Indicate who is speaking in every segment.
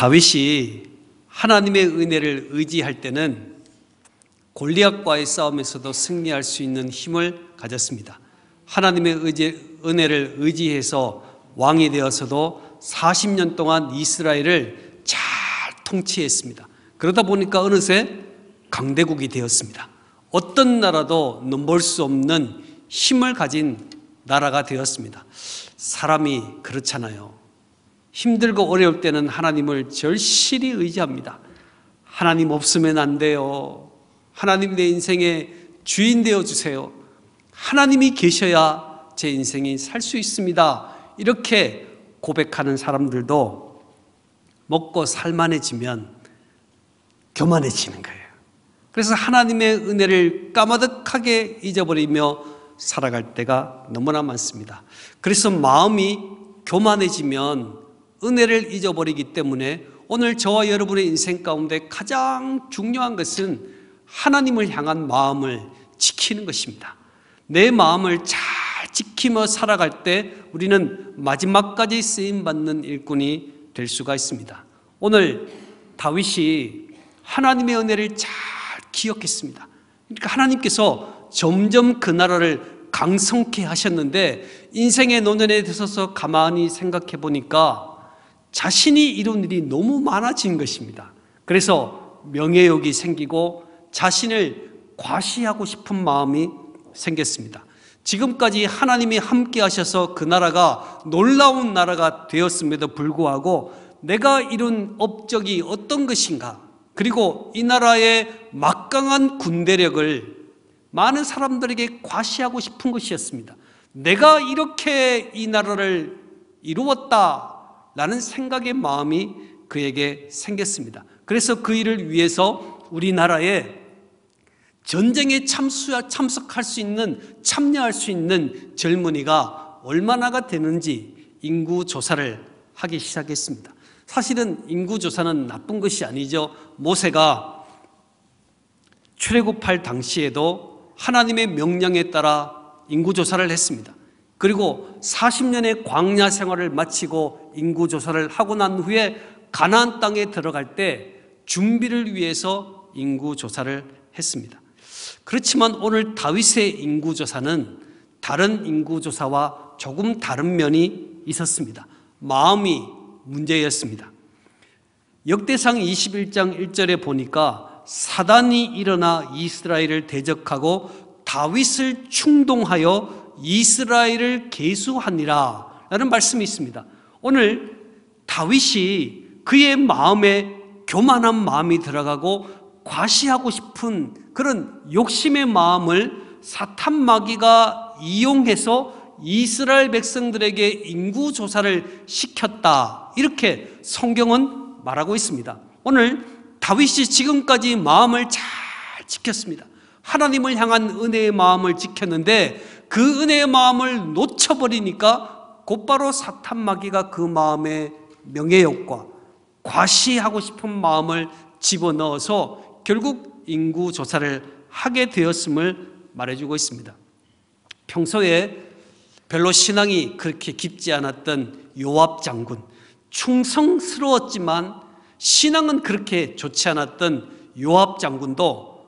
Speaker 1: 다윗이 하나님의 은혜를 의지할 때는 골리앗과의 싸움에서도 승리할 수 있는 힘을 가졌습니다. 하나님의 의지, 은혜를 의지해서 왕이 되어서도 40년 동안 이스라엘을 잘 통치했습니다. 그러다 보니까 어느새 강대국이 되었습니다. 어떤 나라도 넘볼 수 없는 힘을 가진 나라가 되었습니다. 사람이 그렇잖아요. 힘들고 어려울 때는 하나님을 절실히 의지합니다. 하나님 없으면 안 돼요. 하나님 내 인생의 주인 되어 주세요. 하나님이 계셔야 제 인생이 살 수 있습니다. 이렇게 고백하는 사람들도 먹고 살만해지면 교만해지는 거예요. 그래서 하나님의 은혜를 까마득하게 잊어버리며 살아갈 때가 너무나 많습니다. 그래서 마음이 교만해지면 은혜를 잊어버리기 때문에 오늘 저와 여러분의 인생 가운데 가장 중요한 것은 하나님을 향한 마음을 지키는 것입니다. 내 마음을 잘 지키며 살아갈 때 우리는 마지막까지 쓰임 받는 일꾼이 될 수가 있습니다. 오늘 다윗이 하나님의 은혜를 잘 기억했습니다. 그러니까 하나님께서 점점 그 나라를 강성케 하셨는데 인생의 노년에 들어서 가만히 생각해 보니까 자신이 이룬 일이 너무 많아진 것입니다. 그래서 명예욕이 생기고 자신을 과시하고 싶은 마음이 생겼습니다. 지금까지 하나님이 함께 하셔서 그 나라가 놀라운 나라가 되었음에도 불구하고 내가 이룬 업적이 어떤 것인가? 그리고 이 나라의 막강한 군대력을 많은 사람들에게 과시하고 싶은 것이었습니다. 내가 이렇게 이 나라를 이루었다 라는 생각의 마음이 그에게 생겼습니다. 그래서 그 일을 위해서 우리나라에 전쟁에 참수야 참석할 수 있는 참여할 수 있는 젊은이가 얼마나가 되는지 인구 조사를 하기 시작했습니다. 사실은 인구 조사는 나쁜 것이 아니죠. 모세가 출애굽할 당시에도 하나님의 명령에 따라 인구 조사를 했습니다. 그리고 40년의 광야 생활을 마치고 인구 조사를 하고 난 후에 가나안 땅에 들어갈 때 준비를 위해서 인구 조사를 했습니다. 그렇지만 오늘 다윗의 인구 조사는 다른 인구 조사와 조금 다른 면이 있었습니다. 마음이 문제였습니다. 역대상 21장 1절에 보니까 사단이 일어나 이스라엘을 대적하고 다윗을 충동하여 이스라엘을 계수하니라 라는 말씀이 있습니다. 오늘 다윗이 그의 마음에 교만한 마음이 들어가고 과시하고 싶은 그런 욕심의 마음을 사탄 마귀가 이용해서 이스라엘 백성들에게 인구 조사를 시켰다. 이렇게 성경은 말하고 있습니다. 오늘 다윗이 지금까지 마음을 잘 지켰습니다. 하나님을 향한 은혜의 마음을 지켰는데 그 은혜의 마음을 놓쳐버리니까 곧바로 사탄 마귀가 그 마음에 명예욕과 과시하고 싶은 마음을 집어넣어서 결국 인구 조사를 하게 되었음을 말해주고 있습니다. 평소에 별로 신앙이 그렇게 깊지 않았던 요압 장군, 충성스러웠지만 신앙은 그렇게 좋지 않았던 요압 장군도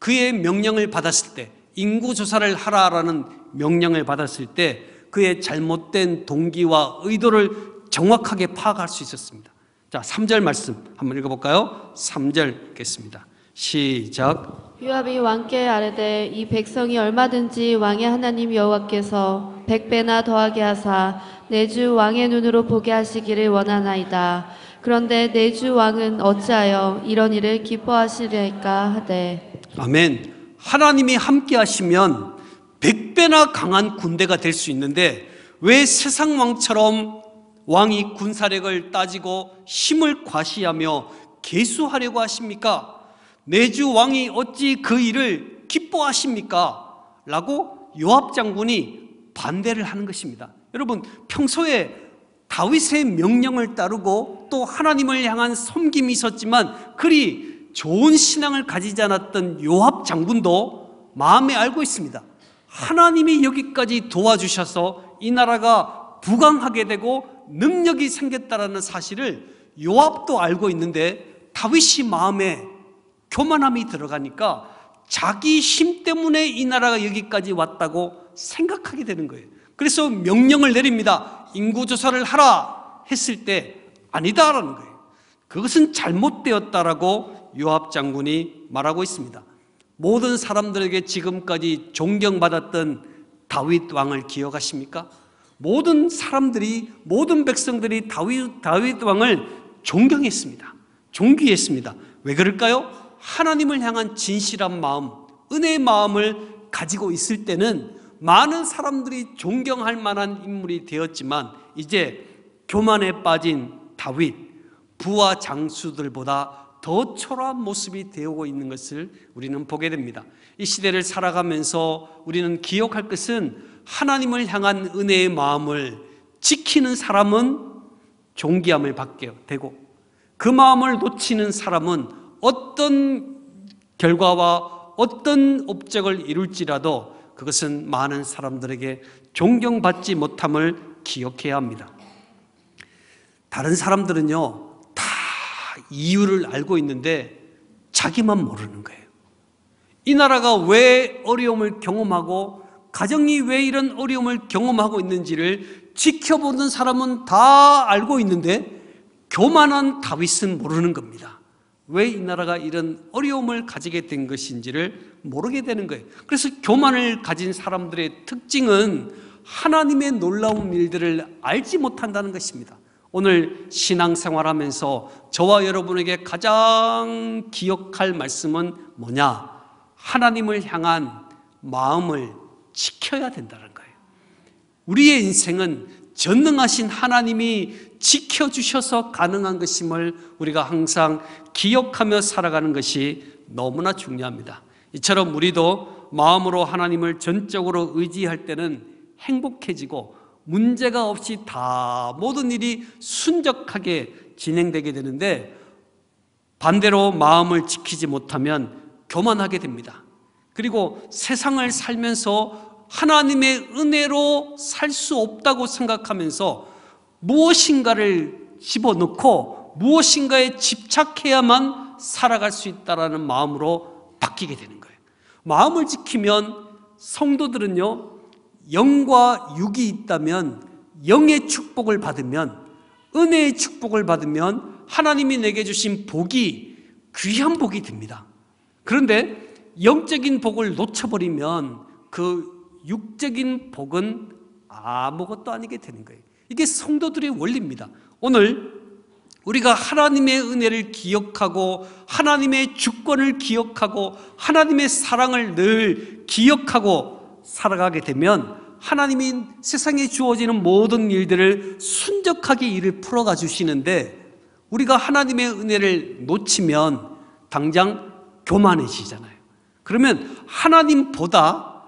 Speaker 1: 그의 명령을 받았을 때 인구 조사를 하라라는 명령을 받았을 때 그의 잘못된 동기와 의도를 정확하게 파악할 수 있었습니다. 자, 3절 말씀 한번 읽어 볼까요? 3절 읽겠습니다. 시작.
Speaker 2: 요압이 왕께 아뢰되 이 백성이 얼마든지 왕의 하나님 여호와께서 백배나 더하게 하사 내 주 왕의 눈으로 보게 하시기를 원하나이다. 그런데 내 주 왕은 어찌하여 이런 일을 기뻐하시리까 하되
Speaker 1: 아멘. 하나님이 함께 하시면 백배나 강한 군대가 될 수 있는데 왜 세상 왕처럼 왕이 군사력을 따지고 힘을 과시하며 계수하려고 하십니까? 내주 왕이 어찌 그 일을 기뻐하십니까? 라고 요압 장군이 반대를 하는 것입니다. 여러분, 평소에 다윗의 명령을 따르고 또 하나님을 향한 섬김이 있었지만 그리 좋은 신앙을 가지지 않았던 요압 장군도 마음에 알고 있습니다. 하나님이 여기까지 도와주셔서 이 나라가 부강하게 되고 능력이 생겼다라는 사실을 요압도 알고 있는데 다윗이 마음에 교만함이 들어가니까 자기 힘 때문에 이 나라가 여기까지 왔다고 생각하게 되는 거예요. 그래서 명령을 내립니다. 인구 조사를 하라 했을 때 아니다라는 거예요. 그것은 잘못되었다라고 요압 장군이 말하고 있습니다. 모든 사람들에게 지금까지 존경받았던 다윗 왕을 기억하십니까? 모든 사람들이 모든 백성들이 다윗 다윗 왕을 존경했습니다. 존귀했습니다. 왜 그럴까요? 하나님을 향한 진실한 마음, 은혜의 마음을 가지고 있을 때는 많은 사람들이 존경할 만한 인물이 되었지만 이제 교만에 빠진 다윗, 부하 장수들보다 더 초라한 모습이 되어오고 있는 것을 우리는 보게 됩니다. 이 시대를 살아가면서 우리는 기억할 것은 하나님을 향한 은혜의 마음을 지키는 사람은 존귀함을 받게 되고 그 마음을 놓치는 사람은 어떤 결과와 어떤 업적을 이룰지라도 그것은 많은 사람들에게 존경받지 못함을 기억해야 합니다. 다른 사람들은요, 다 이유를 알고 있는데 자기만 모르는 거예요. 이 나라가 왜 어려움을 경험하고 가정이 왜 이런 어려움을 경험하고 있는지를 지켜보는 사람은 다 알고 있는데 교만한 다윗은 모르는 겁니다. 왜 이 나라가 이런 어려움을 가지게 된 것인지를 모르게 되는 거예요. 그래서 교만을 가진 사람들의 특징은 하나님의 놀라운 일들을 알지 못한다는 것입니다. 오늘 신앙생활 하면서 저와 여러분에게 가장 기억할 말씀은 뭐냐? 하나님을 향한 마음을 지켜야 된다는 거예요. 우리의 인생은 전능하신 하나님이 지켜주셔서 가능한 것임을 우리가 항상 기억하며 살아가는 것이 너무나 중요합니다. 이처럼 우리도 마음으로 하나님을 전적으로 의지할 때는 행복해지고 문제가 없이 다 모든 일이 순적하게 진행되게 되는데 반대로 마음을 지키지 못하면 교만하게 됩니다. 그리고 세상을 살면서 하나님의 은혜로 살 수 없다고 생각하면서 무엇인가를 집어넣고 무엇인가에 집착해야만 살아갈 수 있다라는 마음으로 바뀌게 되는 거예요. 마음을 지키면 성도들은요, 영과 육이 있다면 영의 축복을 받으면 은혜의 축복을 받으면 하나님이 내게 주신 복이 귀한 복이 됩니다. 그런데 영적인 복을 놓쳐버리면 그 육적인 복은 아무것도 아니게 되는 거예요. 이게 성도들의 원리입니다. 오늘 우리가 하나님의 은혜를 기억하고 하나님의 주권을 기억하고 하나님의 사랑을 늘 기억하고 살아가게 되면 하나님이 세상에 주어지는 모든 일들을 순적하게 일을 풀어가 주시는데 우리가 하나님의 은혜를 놓치면 당장 교만해지잖아요. 그러면 하나님보다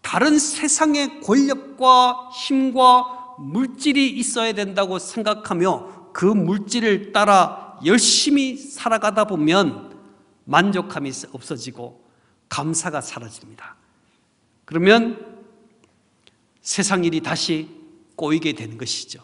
Speaker 1: 다른 세상의 권력과 힘과 물질이 있어야 된다고 생각하며 그 물질을 따라 열심히 살아가다 보면 만족감이 없어지고 감사가 사라집니다. 그러면 세상 일이 다시 꼬이게 되는 것이죠.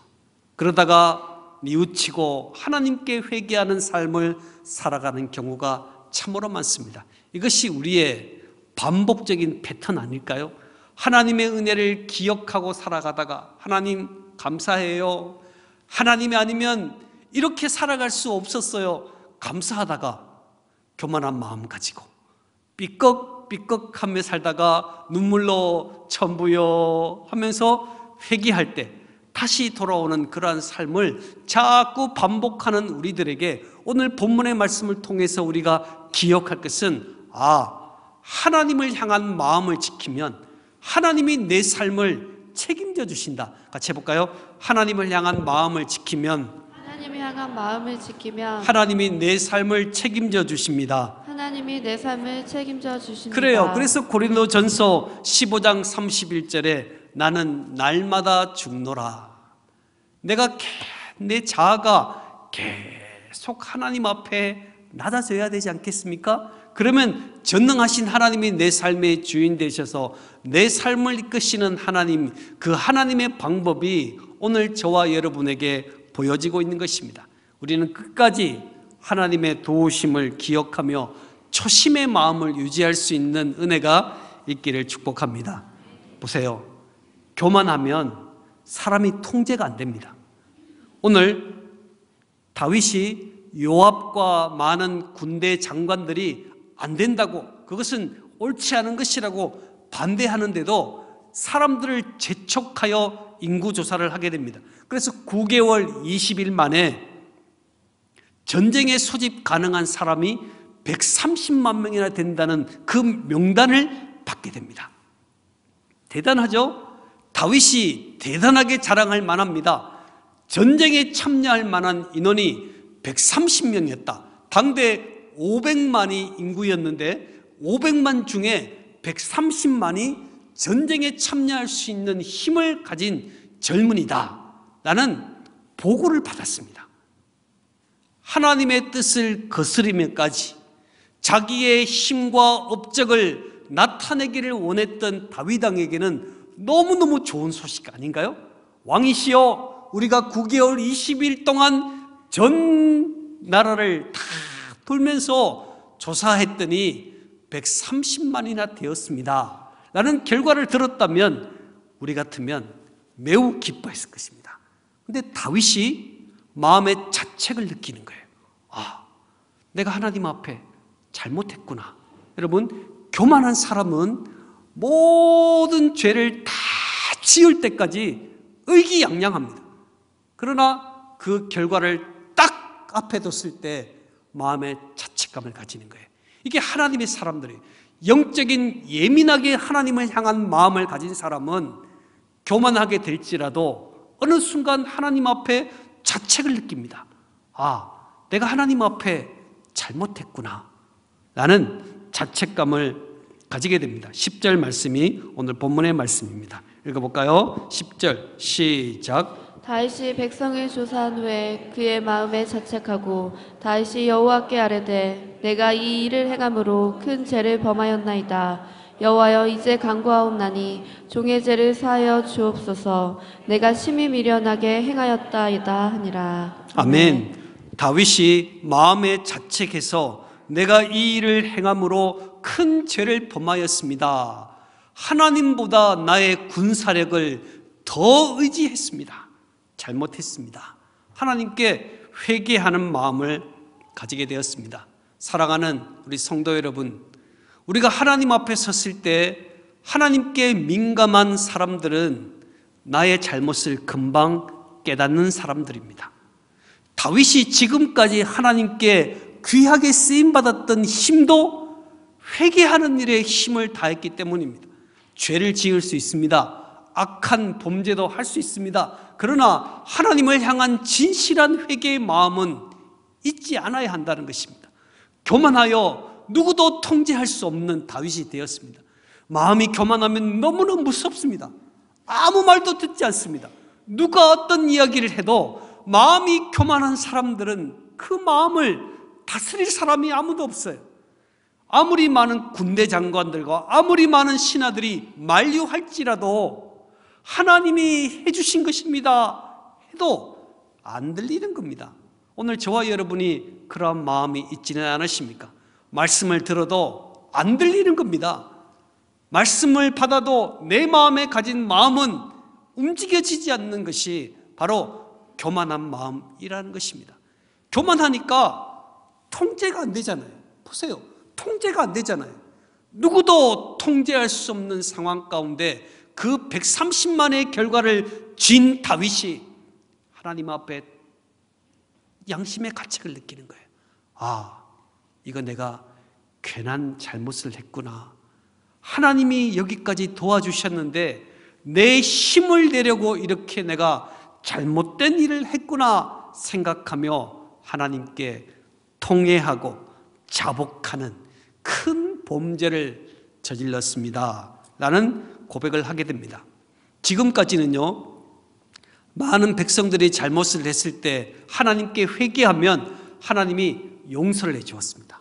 Speaker 1: 그러다가 뉘우치고 하나님께 회개하는 삶을 살아가는 경우가 참으로 많습니다. 이것이 우리의 반복적인 패턴 아닐까요? 하나님의 은혜를 기억하고 살아가다가 하나님 감사해요. 하나님이 아니면 이렇게 살아갈 수 없었어요. 감사하다가 교만한 마음 가지고 삐걱 삐걱하며 살다가 눈물로 천부여 하면서 회개할 때 다시 돌아오는 그러한 삶을 자꾸 반복하는 우리들에게 오늘 본문의 말씀을 통해서 우리가 기억할 것은 아, 하나님을 향한 마음을 지키면 하나님이 내 삶을 책임져 주신다. 같이 해볼까요? 하나님을 향한 마음을 지키면
Speaker 2: 하나님을 향한 마음을 지키면
Speaker 1: 하나님이 내 삶을 책임져 주십니다.
Speaker 2: 하나님이 내 삶을 책임져 주십니다.
Speaker 1: 그래요. 그래서 고린도전서 15장 31절에 나는 날마다 죽노라. 내가 개- 내 자아가 계속 하나님 앞에 낮아져야 되지 않겠습니까? 그러면 전능하신 하나님이 내 삶의 주인 되셔서 내 삶을 이끄시는 하나님, 그 하나님의 방법이 오늘 저와 여러분에게 보여지고 있는 것입니다. 우리는 끝까지 하나님의 도우심을 기억하며 초심의 마음을 유지할 수 있는 은혜가 있기를 축복합니다. 보세요. 교만하면 사람이 통제가 안 됩니다. 오늘 다윗이 요압과 많은 군대 장관들이 안 된다고 그것은 옳지 않은 것이라고 반대하는데도 사람들을 재촉하여 인구 조사를 하게 됩니다. 그래서 9개월 20일 만에 전쟁에 소집 가능한 사람이 130만 명이나 된다는 그 명단을 받게 됩니다. 대단하죠? 다윗이 대단하게 자랑할 만합니다. 전쟁에 참여할 만한 인원이 130명이었다. 당대 500만이 인구였는데 500만 중에 130만이 전쟁에 참여할 수 있는 힘을 가진 젊은이다. 라는 보고를 받았습니다. 하나님의 뜻을 거스리면까지 자기의 힘과 업적을 나타내기를 원했던 다윗왕에게는 너무너무 좋은 소식 아닌가요? 왕이시여 우리가 9개월 20일 동안 전 나라를 다 돌면서 조사했더니 130만이나 되었습니다. 라는 결과를 들었다면 우리 같으면 매우 기뻐했을 것입니다. 근데 다윗이 마음의 자책을 느끼는 거예요. 아, 내가 하나님 앞에 잘못했구나. 여러분, 교만한 사람은 모든 죄를 다 지을 때까지 의기양양합니다. 그러나 그 결과를 딱 앞에 뒀을 때 마음의 자책감을 가지는 거예요. 이게 하나님의 사람들이 영적인 예민하게 하나님을 향한 마음을 가진 사람은 교만하게 될지라도 어느 순간 하나님 앞에 자책을 느낍니다. 아, 내가 하나님 앞에 잘못했구나. 라는 자책감을 가지게 됩니다. 10절 말씀이 오늘 본문의 말씀입니다. 읽어볼까요? 10절 시작.
Speaker 2: 다윗이 백성을 조사한 후에 그의 마음에 자책하고 다윗이 여호와께 아뢰되 내가 이 일을 행함으로 큰 죄를 범하였나이다. 여호와여 이제 간구하옵나니 종의 죄를 사하여 주옵소서. 내가 심히 미련하게 행하였다이다 하니라.
Speaker 1: 아멘. 다윗이 마음에 자책해서 내가 이 일을 행함으로 큰 죄를 범하였습니다. 하나님보다 나의 군사력을 더 의지했습니다. 잘못했습니다. 하나님께 회개하는 마음을 가지게 되었습니다. 사랑하는 우리 성도 여러분, 우리가 하나님 앞에 섰을 때 하나님께 민감한 사람들은 나의 잘못을 금방 깨닫는 사람들입니다. 다윗이 지금까지 하나님께 귀하게 쓰임 받았던 힘도 회개하는 일에 힘을 다했기 때문입니다. 죄를 지을 수 있습니다. 악한 범죄도 할 수 있습니다. 그러나 하나님을 향한 진실한 회개의 마음은 잊지 않아야 한다는 것입니다. 교만하여 누구도 통제할 수 없는 다윗이 되었습니다. 마음이 교만하면 너무나 무섭습니다. 아무 말도 듣지 않습니다. 누가 어떤 이야기를 해도 마음이 교만한 사람들은 그 마음을 다스릴 사람이 아무도 없어요. 아무리 많은 군대 장관들과 아무리 많은 신하들이 만류할지라도 하나님이 해주신 것입니다. 해도 안 들리는 겁니다. 오늘 저와 여러분이 그러한 마음이 있지는 않으십니까? 말씀을 들어도 안 들리는 겁니다. 말씀을 받아도 내 마음에 가진 마음은 움직여지지 않는 것이 바로 교만한 마음이라는 것입니다. 교만하니까 통제가 안 되잖아요. 보세요. 통제가 안 되잖아요. 누구도 통제할 수 없는 상황 가운데 그 130만의 결과를 쥔 다윗이 하나님 앞에 양심의 가책을 느끼는 거예요. 아, 이거 내가 괜한 잘못을 했구나. 하나님이 여기까지 도와주셨는데 내 힘을 내려고 이렇게 내가 잘못된 일을 했구나 생각하며 하나님께 통회하고 자복하는 큰 범죄를 저질렀습니다. 라는 고백을 하게 됩니다. 지금까지는요, 많은 백성들이 잘못을 했을 때 하나님께 회개하면 하나님이 용서를 해 주었습니다.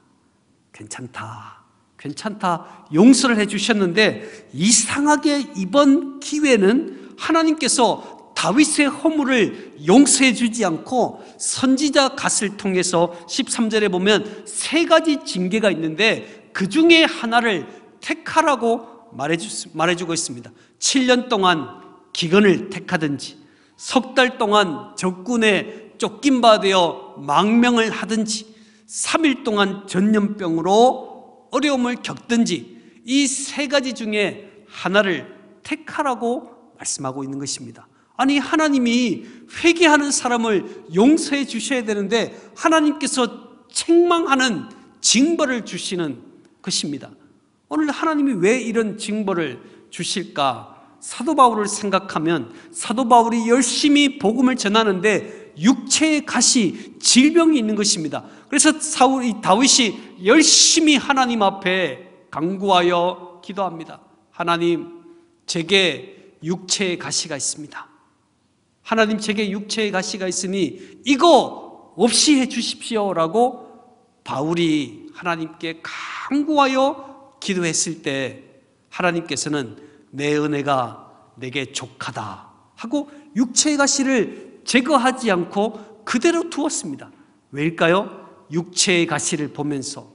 Speaker 1: 괜찮다. 괜찮다. 용서를 해 주셨는데 이상하게 이번 기회는 하나님께서 다윗의 허물을 용서해 주지 않고 선지자 갓을 통해서 13절에 보면 세 가지 징계가 있는데 그 중에 하나를 택하라고 말해주, 말해주고 있습니다. 7년 동안 기근을 택하든지 석 달 동안 적군에 쫓긴 바 되어 망명을 하든지 3일 동안 전염병으로 어려움을 겪든지 이 세 가지 중에 하나를 택하라고 말씀하고 있는 것입니다. 아니 하나님이 회개하는 사람을 용서해 주셔야 되는데 하나님께서 책망하는 징벌을 주시는 것입니다. 오늘 하나님이 왜 이런 징벌을 주실까? 사도 바울을 생각하면 사도 바울이 열심히 복음을 전하는데 육체의 가시 질병이 있는 것입니다. 그래서 사울이 다윗이 열심히 하나님 앞에 간구하여 기도합니다. 하나님, 제게 육체의 가시가 있습니다. 하나님 제게 육체의 가시가 있으니 이거 없이 해 주십시오라고 바울이 하나님께 간구하여 기도했을 때 하나님께서는 내 은혜가 내게 족하다 하고 육체의 가시를 제거하지 않고 그대로 두었습니다. 왜일까요? 육체의 가시를 보면서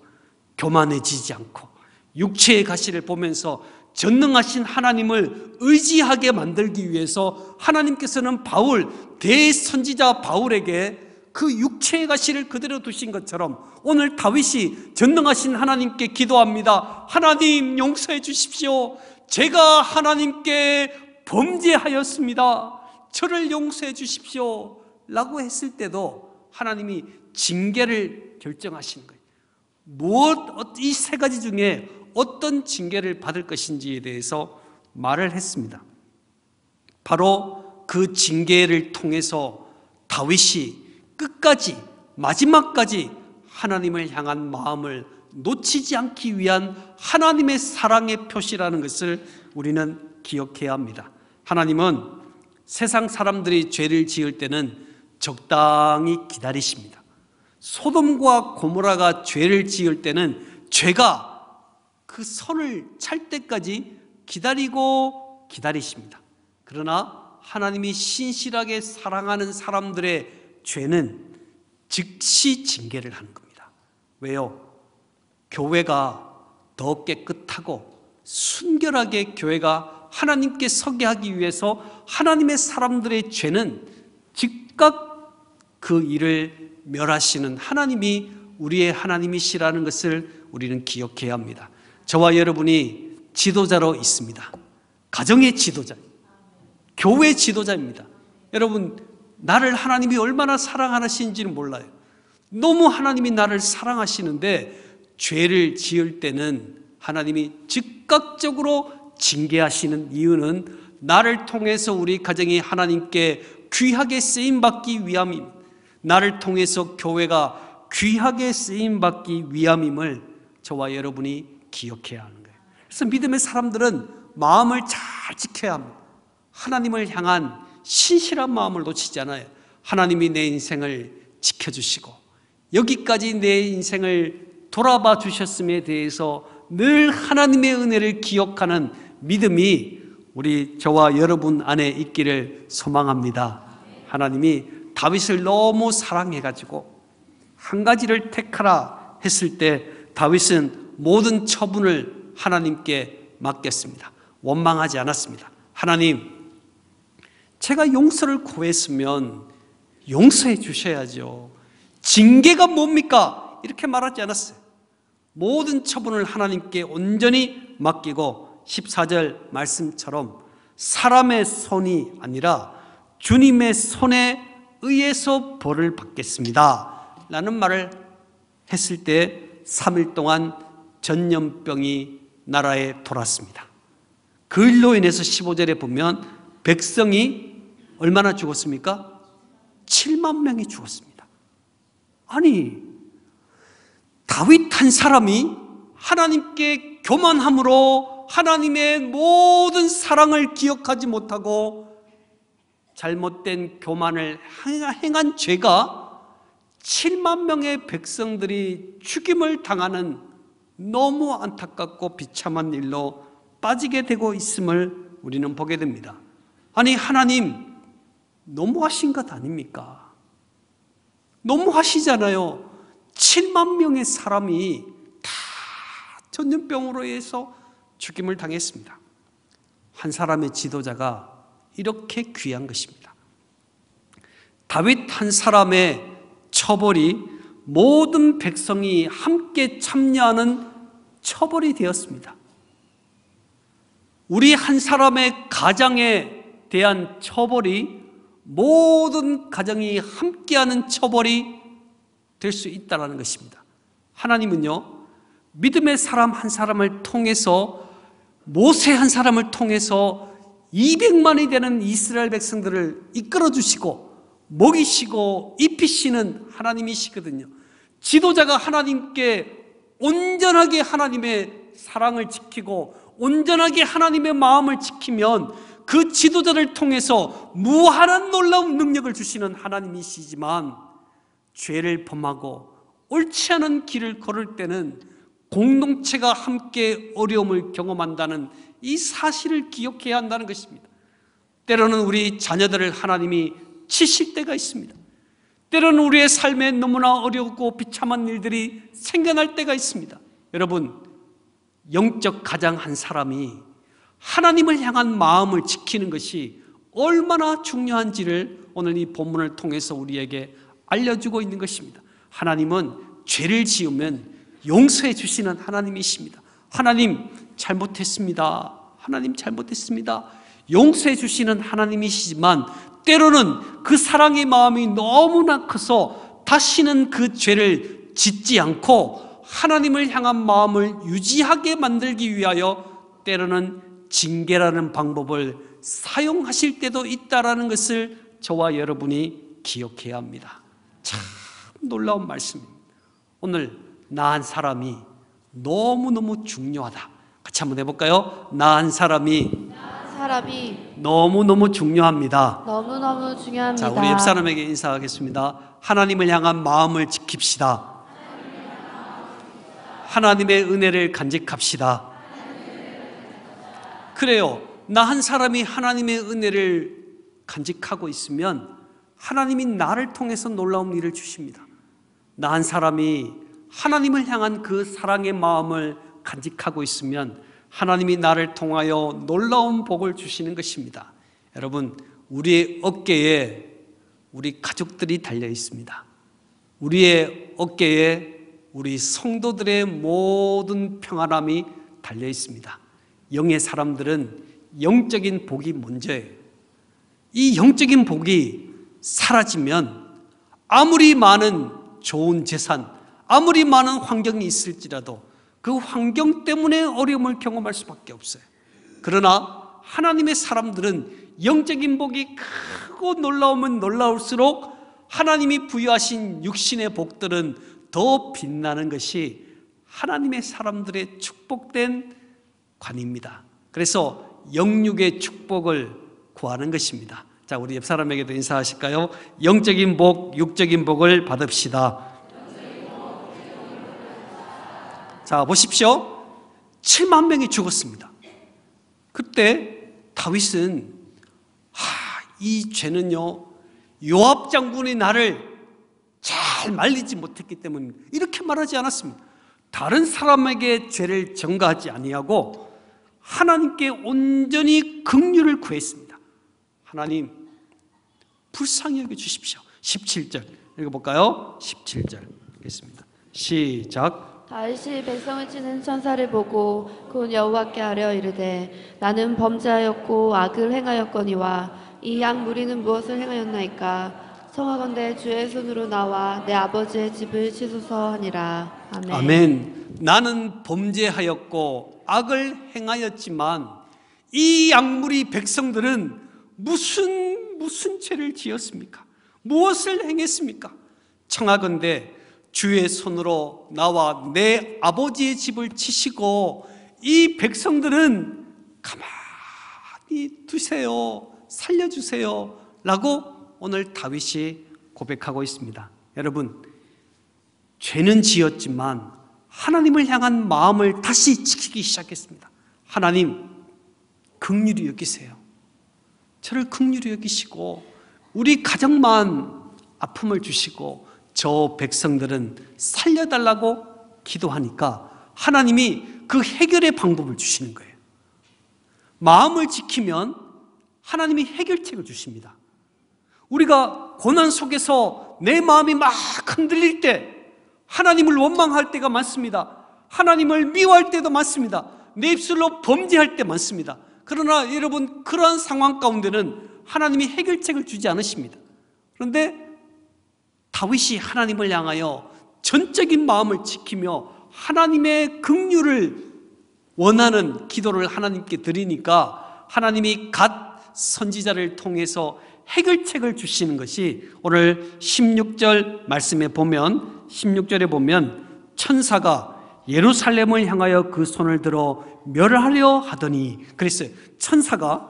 Speaker 1: 교만해지지 않고 육체의 가시를 보면서 전능하신 하나님을 의지하게 만들기 위해서 하나님께서는 바울 대선지자 바울에게 그 육체의 가시를 그대로 두신 것처럼 오늘 다윗이 전능하신 하나님께 기도합니다. 하나님 용서해 주십시오. 제가 하나님께 범죄하였습니다. 저를 용서해 주십시오. 라고 했을 때도 하나님이 징계를 결정하신 거예요. 무엇, 이 세 가지 중에 어떤 징계를 받을 것인지에 대해서 말을 했습니다. 바로 그 징계를 통해서 다윗이 끝까지, 마지막까지 하나님을 향한 마음을 놓치지 않기 위한 하나님의 사랑의 표시라는 것을 우리는 기억해야 합니다. 하나님은 세상 사람들이 죄를 지을 때는 적당히 기다리십니다. 소돔과 고모라가 죄를 지을 때는 죄가 그 선을 찰 때까지 기다리고 기다리십니다. 그러나 하나님이 신실하게 사랑하는 사람들의 죄는 즉시 징계를 하는 겁니다. 왜요? 교회가 더 깨끗하고 순결하게 교회가 하나님께 서게 하기 위해서 하나님의 사람들의 죄는 즉각 그 일을 멸하시는 하나님이 우리의 하나님이시라는 것을 우리는 기억해야 합니다. 저와 여러분이 지도자로 있습니다. 가정의 지도자, 교회 지도자입니다. 여러분, 나를 하나님이 얼마나 사랑하시는지는 몰라요. 너무 하나님이 나를 사랑하시는데 죄를 지을 때는 하나님이 즉각적으로 징계하시는 이유는 나를 통해서 우리 가정이 하나님께 귀하게 쓰임 받기 위함입니다. 나를 통해서 교회가 귀하게 쓰임 받기 위함임을 저와 여러분이 기억해야 하는 거예요. 그래서 믿음의 사람들은 마음을 잘 지켜야 합니다. 하나님을 향한 신실한 마음을 놓치지 않아요. 하나님이 내 인생을 지켜주시고 여기까지 내 인생을 돌아봐 주셨음에 대해서 늘 하나님의 은혜를 기억하는 믿음이 우리 저와 여러분 안에 있기를 소망합니다. 하나님이 다윗을 너무 사랑해가지고 한 가지를 택하라 했을 때 다윗은 모든 처분을 하나님께 맡겼습니다. 원망하지 않았습니다. 하나님, 제가 용서를 구했으면 용서해 주셔야죠. 징계가 뭡니까? 이렇게 말하지 않았어요. 모든 처분을 하나님께 온전히 맡기고 14절 말씀처럼 사람의 손이 아니라 주님의 손에 의해서 벌을 받겠습니다. 라는 말을 했을 때 3일 동안 전염병이 나라에 돌았습니다. 그 일로 인해서 15절에 보면 백성이 얼마나 죽었습니까? 7만 명이 죽었습니다. 아니, 다윗 한 사람이 하나님께 교만함으로 하나님의 모든 사랑을 기억하지 못하고 잘못된 교만을 행한 죄가 7만 명의 백성들이 죽임을 당하는 너무 안타깝고 비참한 일로 빠지게 되고 있음을 우리는 보게 됩니다. 아니, 하나님, 너무하신 것 아닙니까? 너무하시잖아요. 7만 명의 사람이 다 전염병으로 해서 죽임을 당했습니다. 한 사람의 지도자가 이렇게 귀한 것입니다. 다윗 한 사람의 처벌이 모든 백성이 함께 참여하는 처벌이 되었습니다. 우리 한 사람의 가장에 대한 처벌이 모든 가정이 함께하는 처벌이 될 수 있다는 것입니다. 하나님은요, 믿음의 사람 한 사람을 통해서 모세 한 사람을 통해서 200만이 되는 이스라엘 백성들을 이끌어 주시고 먹이시고 입히시는 하나님이시거든요. 지도자가 하나님께 온전하게 하나님의 사랑을 지키고 온전하게 하나님의 마음을 지키면 그 지도자를 통해서 무한한 놀라운 능력을 주시는 하나님이시지만 죄를 범하고 옳지 않은 길을 걸을 때는 공동체가 함께 어려움을 경험한다는 이 사실을 기억해야 한다는 것입니다. 때로는 우리 자녀들을 하나님이 때가 있습니다. 때로는 우리의 삶에 너무나 어렵고 비참한 일들이 생겨날 때가 있습니다. 여러분, 영적 가장 한 사람이 하나님을 향한 마음을 지키는 것이 얼마나 중요한지를 오늘 이 본문을 통해서 우리에게 알려주고 있는 것입니다. 하나님은 죄를 지으면 용서해 주시는 하나님이십니다. 하나님 잘못했습니다. 하나님 잘못했습니다. 용서해 주시는 하나님이시지만 때로는 그 사랑의 마음이 너무나 커서 다시는 그 죄를 짓지 않고 하나님을 향한 마음을 유지하게 만들기 위하여 때로는 징계라는 방법을 사용하실 때도 있다라는 것을 저와 여러분이 기억해야 합니다. 참 놀라운 말씀입니다. 오늘 나한 사람이 너무너무 중요하다. 같이 한번 해볼까요? 나한 사람이
Speaker 2: 사람이
Speaker 1: 너무너무 중요합니다.
Speaker 2: 너무너무 중요합니다.
Speaker 1: 자, 우리 옆 사람에게 인사하겠습니다. 하나님을 향한 마음을 지킵시다. 하나님의 은혜를 간직합시다. 그래요. 나 한 사람이 하나님의 은혜를 간직하고 있으면 하나님이 나를 통해서 놀라운 일을 주십니다. 나 한 사람이 하나님을 향한 그 사랑의 마음을 간직하고 있으면 하나님이 나를 통하여 놀라운 복을 주시는 것입니다. 여러분, 우리의 어깨에 우리 가족들이 달려 있습니다. 우리의 어깨에 우리 성도들의 모든 평안함이 달려 있습니다. 영의 사람들은 영적인 복이 먼저예요. 이 영적인 복이 사라지면 아무리 많은 좋은 재산, 아무리 많은 환경이 있을지라도 그 환경 때문에 어려움을 경험할 수밖에 없어요. 그러나 하나님의 사람들은 영적인 복이 크고 놀라우면 놀라울수록 하나님이 부여하신 육신의 복들은 더 빛나는 것이 하나님의 사람들의 축복된 관입니다. 그래서 영육의 축복을 구하는 것입니다. 자, 우리 옆 사람에게도 인사하실까요? 영적인 복, 육적인 복을 받읍시다. 자, 보십시오. 7만 명이 죽었습니다. 그때 다윗은 하, 이 죄는요. 요압 장군이 나를 잘 말리지 못했기 때문에 이렇게 말하지 않았습니다. 다른 사람에게 죄를 전가하지 아니하고 하나님께 온전히 긍휼을 구했습니다. 하나님 불쌍히 여겨 주십시오. 17절 읽어 볼까요? 17절 읽겠습니다. 시작.
Speaker 2: 다윗이 백성을 치는 천사를 보고 곧 여호와께 하려 이르되 나는 범죄하였고 악을 행하였거니와 이 양 무리는 무엇을 행하였나이까 청하건대 주의 손으로 나와 내 아버지의 집을 치소서 하니라 아멘.
Speaker 1: 아멘. 나는 범죄하였고 악을 행하였지만 이 약물이 백성들은 무슨 무슨 죄를 지었습니까? 무엇을 행했습니까? 청하건대 주의 손으로 나와 내 아버지의 집을 치시고 이 백성들은 가만히 두세요. 살려주세요. 라고 오늘 다윗이 고백하고 있습니다. 여러분, 죄는 지었지만 하나님을 향한 마음을 다시 지키기 시작했습니다. 하나님, 극률이 여기세요. 저를 극률이 여기시고 우리 가정만 아픔을 주시고 저 백성들은 살려달라고 기도하니까 하나님이 그 해결의 방법을 주시는 거예요. 마음을 지키면 하나님이 해결책을 주십니다. 우리가 고난 속에서 내 마음이 막 흔들릴 때 하나님을 원망할 때가 많습니다. 하나님을 미워할 때도 많습니다. 내 입술로 범죄할 때 많습니다. 그러나 여러분 그러한 상황 가운데는 하나님이 해결책을 주지 않으십니다. 그런데 다윗이 하나님을 향하여 전적인 마음을 지키며 하나님의 긍휼을 원하는 기도를 하나님께 드리니까 하나님이 갓 선지자를 통해서 해결책을 주시는 것이 오늘 16절 말씀에 보면 16절에 보면 천사가 예루살렘을 향하여 그 손을 들어 멸하려 하더니 그랬어요. 천사가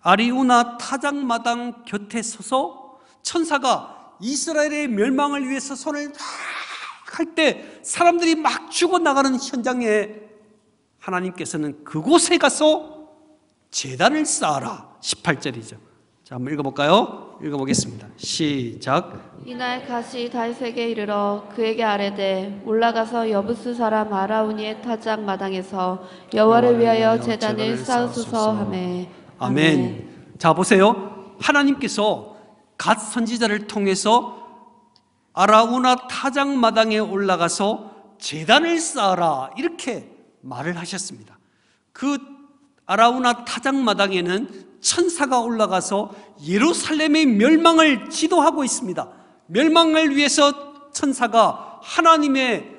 Speaker 1: 아리우나 타작마당 곁에 서서 천사가 이스라엘의 멸망을 위해서 손을 막할때 사람들이 막 죽어나가는 현장에 하나님께서는 그곳에 가서 재단을 쌓아라. 18절이죠. 자, 한번 읽어볼까요? 읽어보겠습니다. 시작.
Speaker 2: 이날 가시 다윗에게 이르러 그에게 아뢰되 올라가서 여부스 사람 아라우니의 타작 마당에서 여호와를 위하여 재단을 쌓으소서 하매
Speaker 1: 아멘. 자, 보세요. 하나님께서 갓 선지자를 통해서 아라우나 타작마당에 올라가서 재단을 쌓아라. 이렇게 말을 하셨습니다. 그 아라우나 타작마당에는 천사가 올라가서 예루살렘의 멸망을 지도하고 있습니다. 멸망을 위해서 천사가 하나님의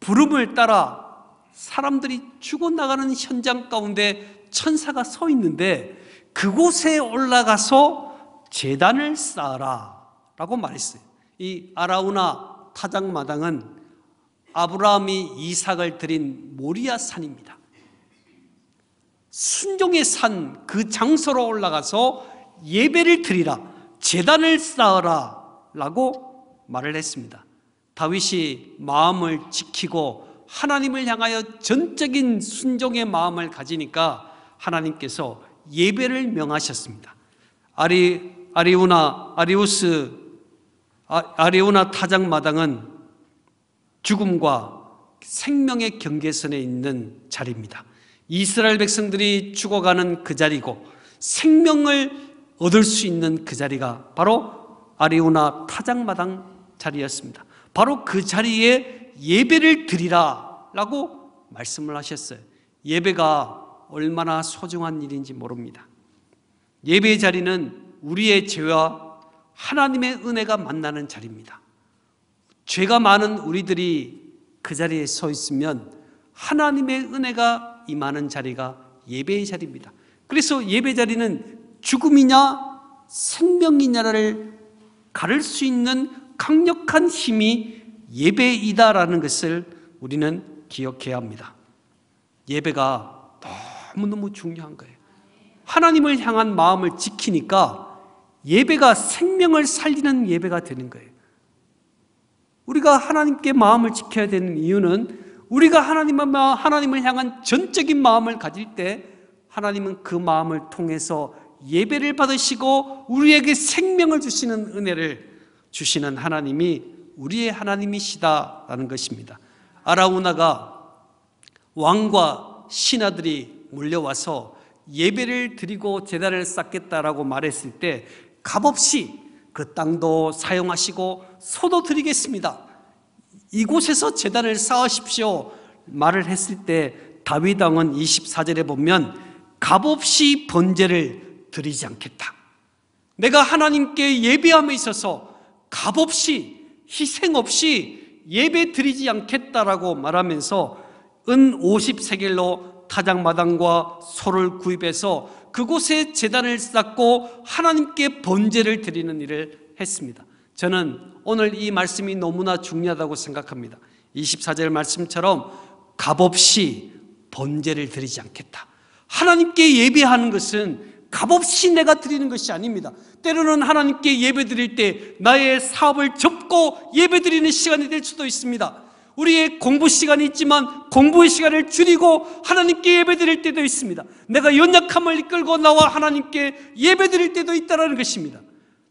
Speaker 1: 부름을 따라 사람들이 죽어나가는 현장 가운데 천사가 서 있는데 그곳에 올라가서 재단을 쌓아라 라고 말했어요. 이 아라우나 타작마당은 아브라함이 이삭을 드린 모리아 산입니다. 순종의 산 그 장소로 올라가서 예배를 드리라, 재단을 쌓아라 라고 말을 했습니다. 다윗이 마음을 지키고 하나님을 향하여 전적인 순종의 마음을 가지니까 하나님께서 예배를 명하셨습니다. 아리 아리우나 아리우스 아, 아리우나 타작 마당은 죽음과 생명의 경계선에 있는 자리입니다. 이스라엘 백성들이 죽어가는 그 자리고 생명을 얻을 수 있는 그 자리가 바로 아리우나 타작 마당 자리였습니다. 바로 그 자리에 예배를 드리라 라고 말씀을 하셨어요. 예배가 얼마나 소중한 일인지 모릅니다. 예배의 자리는 우리의 죄와 하나님의 은혜가 만나는 자리입니다. 죄가 많은 우리들이 그 자리에 서 있으면 하나님의 은혜가 임하는 자리가 예배의 자리입니다. 그래서 예배 자리는 죽음이냐 생명이냐를 가를 수 있는 강력한 힘이 예배이다라는 것을 우리는 기억해야 합니다. 예배가 너무너무 중요한 거예요. 하나님을 향한 마음을 지키니까 예배가 생명을 살리는 예배가 되는 거예요. 우리가 하나님께 마음을 지켜야 되는 이유는 우리가 하나님을, 하나님을 향한 전적인 마음을 가질 때 하나님은 그 마음을 통해서 예배를 받으시고 우리에게 생명을 주시는 은혜를 주시는 하나님이 우리의 하나님이시다라는 것입니다. 아라우나가 왕과 신하들이 몰려와서 예배를 드리고 제단을 쌓겠다라고 말했을 때 값없이 그 땅도 사용하시고 소도 드리겠습니다. 이곳에서 제단을 쌓으십시오. 말을 했을 때 다윗 왕은 24절에 보면 값없이 번제를 드리지 않겠다. 내가 하나님께 예배함에 있어서 값없이 희생 없이 예배 드리지 않겠다라고 말하면서 은 50세겔로 타작마당과 소를 구입해서 그곳에 재단을 쌓고 하나님께 번제를 드리는 일을 했습니다. 저는 오늘 이 말씀이 너무나 중요하다고 생각합니다. 24절 말씀처럼 값없이 번제를 드리지 않겠다. 하나님께 예배하는 것은 값없이 내가 드리는 것이 아닙니다. 때로는 하나님께 예배 드릴 때 나의 사업을 접고 예배 드리는 시간이 될 수도 있습니다. 우리의 공부 시간이 있지만 공부의 시간을 줄이고 하나님께 예배 드릴 때도 있습니다. 내가 연약함을 이끌고 나와 하나님께 예배 드릴 때도 있다는 것입니다.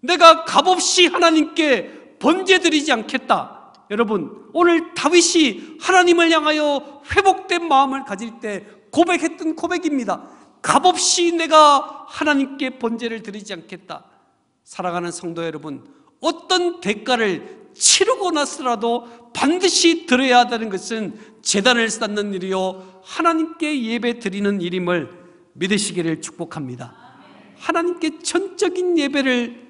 Speaker 1: 내가 값없이 하나님께 번제 드리지 않겠다. 여러분, 오늘 다윗이 하나님을 향하여 회복된 마음을 가질 때 고백했던 고백입니다. 값없이 내가 하나님께 번제를 드리지 않겠다. 사랑하는 성도 여러분, 어떤 대가를 치르고 나서라도 반드시 드려야 한다는 것은 재단을 쌓는 일이요 하나님께 예배 드리는 일임을 믿으시기를 축복합니다. 하나님께 전적인 예배를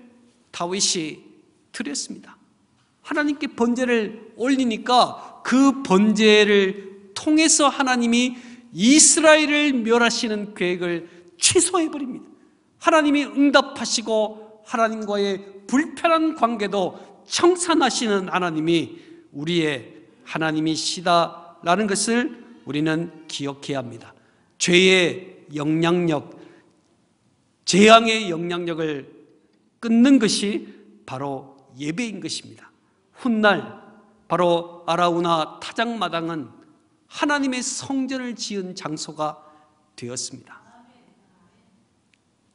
Speaker 1: 다윗이 드렸습니다. 하나님께 번제를 올리니까 그 번제를 통해서 하나님이 이스라엘을 멸하시는 계획을 취소해 버립니다. 하나님이 응답하시고 하나님과의 불편한 관계도 청산하시는 하나님이 우리의 하나님이시다라는 것을 우리는 기억해야 합니다. 죄의 영향력, 재앙의 영향력을 끊는 것이 바로 예배인 것입니다. 훗날 바로 아라우나 타작마당은 하나님의 성전을 지은 장소가 되었습니다.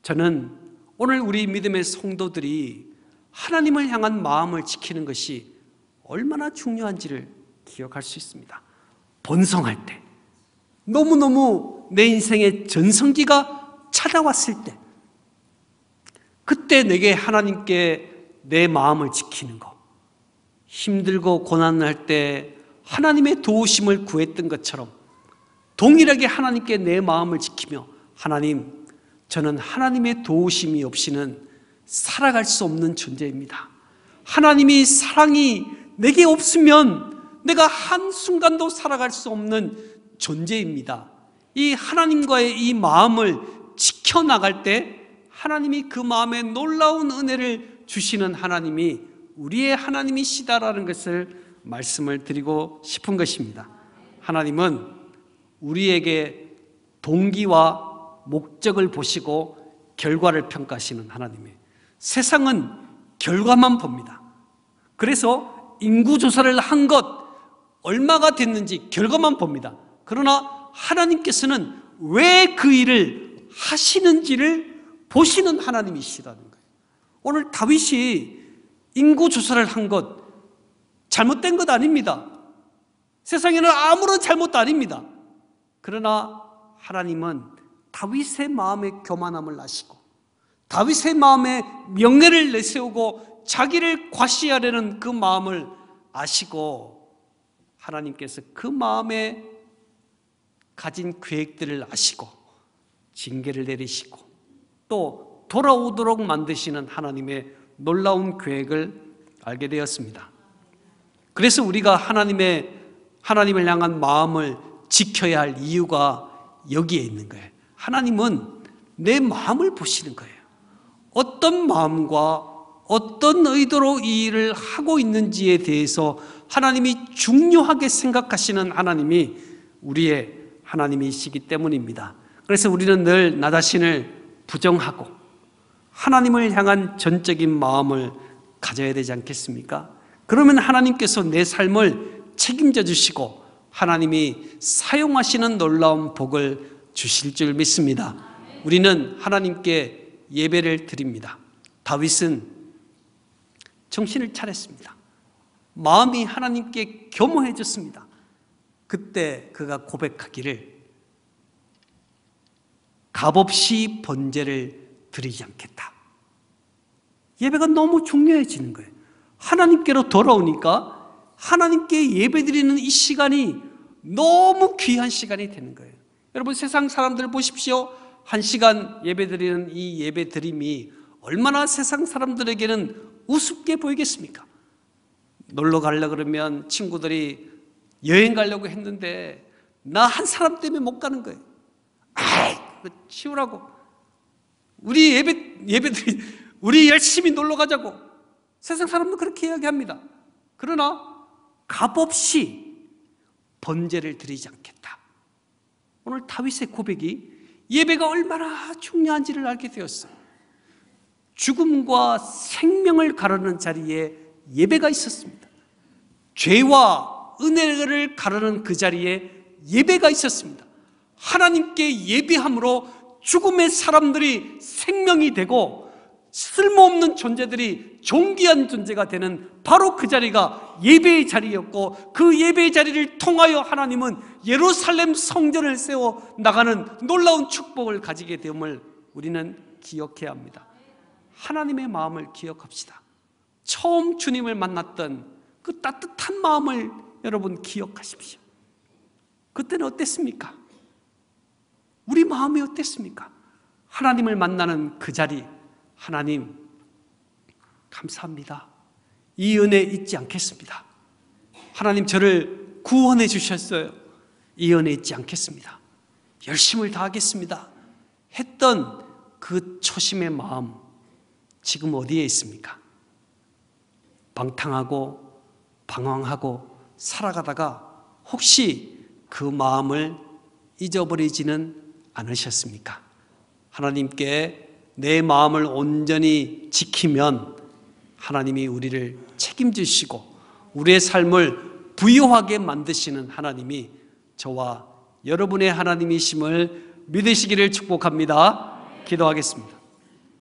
Speaker 1: 저는 오늘 우리 믿음의 성도들이 하나님을 향한 마음을 지키는 것이 얼마나 중요한지를 기억할 수 있습니다. 번성할 때, 너무너무 내 인생의 전성기가 찾아왔을 때, 그때 내게 하나님께 내 마음을 지키는 것, 힘들고 고난할 때 하나님의 도우심을 구했던 것처럼 동일하게 하나님께 내 마음을 지키며 하나님, 저는 하나님의 도우심이 없이는 살아갈 수 없는 존재입니다. 하나님이 사랑이 내게 없으면 내가 한순간도 살아갈 수 없는 존재입니다. 이 하나님과의 이 마음을 지켜나갈 때 하나님이 그 마음에 놀라운 은혜를 주시는 하나님이 우리의 하나님이시다라는 것을 말씀을 드리고 싶은 것입니다. 하나님은 우리에게 동기와 목적을 보시고 결과를 평가하시는 하나님이에요. 세상은 결과만 봅니다. 그래서 인구조사를 한 것, 얼마가 됐는지 결과만 봅니다. 그러나 하나님께서는 왜 그 일을 하시는지를 보시는 하나님이시라는 거예요. 오늘 다윗이 인구조사를 한 것, 잘못된 것 아닙니다. 세상에는 아무런 잘못도 아닙니다. 그러나 하나님은 다윗의 마음의 교만함을 아시고 다윗의 마음에 명예를 내세우고 자기를 과시하려는 그 마음을 아시고 하나님께서 그 마음에 가진 계획들을 아시고 징계를 내리시고 또 돌아오도록 만드시는 하나님의 놀라운 계획을 알게 되었습니다. 그래서 우리가 하나님의 하나님을 향한 마음을 지켜야 할 이유가 여기에 있는 거예요. 하나님은 내 마음을 보시는 거예요. 어떤 마음과 어떤 의도로 이 일을 하고 있는지에 대해서 하나님이 중요하게 생각하시는 하나님이 우리의 하나님이시기 때문입니다. 그래서 우리는 늘 나 자신을 부정하고 하나님을 향한 전적인 마음을 가져야 되지 않겠습니까? 그러면 하나님께서 내 삶을 책임져 주시고 하나님이 사용하시는 놀라운 복을 주실 줄 믿습니다. 우리는 하나님께 예배를 드립니다. 다윗은 정신을 차렸습니다. 마음이 하나님께 겸허해졌습니다. 그때 그가 고백하기를 값없이 번제를 드리지 않겠다. 예배가 너무 중요해지는 거예요. 하나님께로 돌아오니까 하나님께 예배 드리는 이 시간이 너무 귀한 시간이 되는 거예요. 여러분 세상 사람들 보십시오. 한 시간 예배 드리는 이 예배 드림이 얼마나 세상 사람들에게는 우습게 보이겠습니까? 놀러 가려 그러면 친구들이 여행 가려고 했는데 나 한 사람 때문에 못 가는 거예요. 아이, 치우라고. 우리 예배 예배들이 우리 열심히 놀러 가자고. 세상 사람도 그렇게 이야기합니다. 그러나 값없이 번제를 드리지 않겠다. 오늘 다윗의 고백이 예배가 얼마나 중요한지를 알게 되었어요. 죽음과 생명을 가르는 자리에 예배가 있었습니다. 죄와 은혜를 가르는 그 자리에 예배가 있었습니다. 하나님께 예배함으로 죽음의 사람들이 생명이 되고 쓸모없는 존재들이 존귀한 존재가 되는 바로 그 자리가 예배의 자리였고 그 예배의 자리를 통하여 하나님은 예루살렘 성전을 세워 나가는 놀라운 축복을 가지게 됨을 우리는 기억해야 합니다. 하나님의 마음을 기억합시다. 처음 주님을 만났던 그 따뜻한 마음을 여러분 기억하십시오. 그때는 어땠습니까? 우리 마음이 어땠습니까? 하나님을 만나는 그 자리, 하나님, 감사합니다. 이 은혜 잊지 않겠습니다. 하나님 저를 구원해 주셨어요. 이 은혜 잊지 않겠습니다. 열심을 다하겠습니다. 했던 그 초심의 마음, 지금 어디에 있습니까? 방탕하고 방황하고 살아가다가 혹시 그 마음을 잊어버리지는 않으셨습니까? 하나님께 내 마음을 온전히 지키면 하나님이 우리를 책임지시고 우리의 삶을 부유하게 만드시는 하나님이 저와 여러분의 하나님이심을 믿으시기를 축복합니다. 기도하겠습니다.